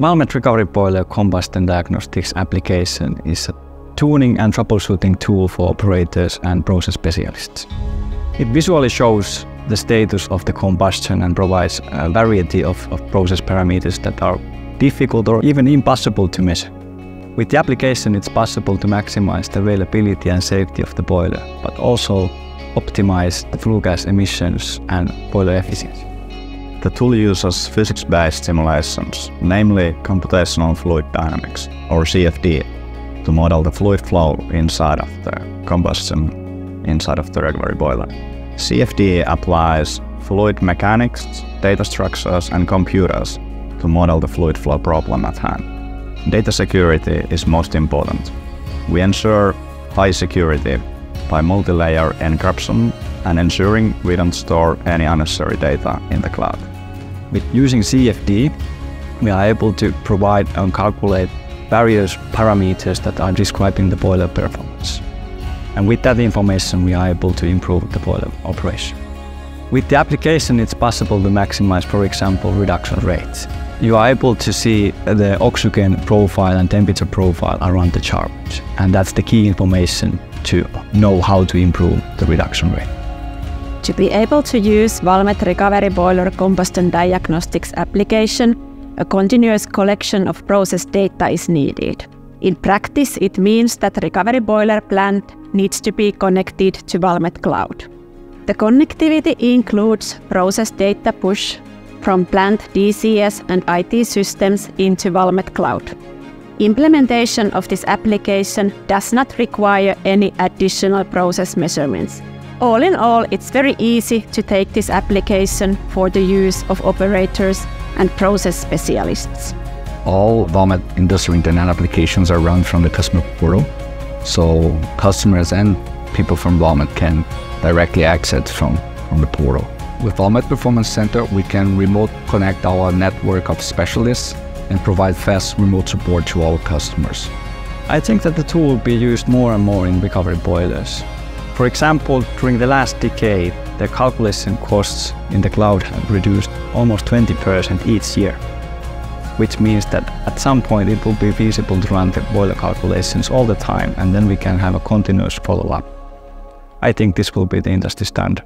Valmet Recovery Boiler Combustion Diagnostics application is a tuning and troubleshooting tool for operators and process specialists. It visually shows the status of the combustion and provides a variety of, of process parameters that are difficult or even impossible to measure. With the application, it's possible to maximize the availability and safety of the boiler, but also optimize the flue gas emissions and boiler efficiency. The tool uses physics-based simulations, namely computational fluid dynamics, or CFD, to model the fluid flow inside of the combustion inside of the recovery boiler. CFD applies fluid mechanics, data structures, and computers to model the fluid flow problem at hand. Data security is most important. We ensure high security by multi-layer encryption and ensuring we don't store any unnecessary data in the cloud. With using CFD, we are able to provide and calculate various parameters that are describing the boiler performance. And with that information, we are able to improve the boiler operation. With the application, it's possible to maximize, for example, reduction rates. You are able to see the oxygen profile and temperature profile around the charge. And that's the key information to know how to improve the reduction rate. To be able to use Valmet Recovery Boiler Combustion Diagnostics application, a continuous collection of process data is needed. In practice, it means that recovery boiler plant needs to be connected to Valmet Cloud. The connectivity includes process data push from plant DCS and IT systems into Valmet Cloud. Implementation of this application does not require any additional process measurements. All in all, it's very easy to take this application for the use of operators and process specialists. All Valmet Industrial Internet applications are run from the customer portal, so customers and people from Valmet can directly access from, from the portal. With Valmet Performance Center, we can remote connect our network of specialists and provide fast remote support to our customers. I think that the tool will be used more and more in recovery boilers. For example, during the last decade, the calculation costs in the cloud have reduced almost 20% each year, which means that at some point it will be feasible to run the boiler calculations all the time and then we can have a continuous follow-up. I think this will be the industry standard.